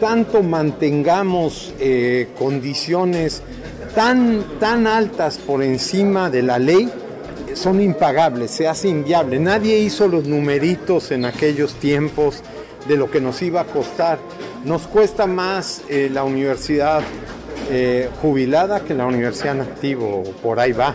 Tanto mantengamos eh, condiciones tan, tan altas por encima de la ley, son impagables, se hace inviable. Nadie hizo los numeritos en aquellos tiempos de lo que nos iba a costar. Nos cuesta más eh, la universidad eh, jubilada que la universidad en activo, por ahí va.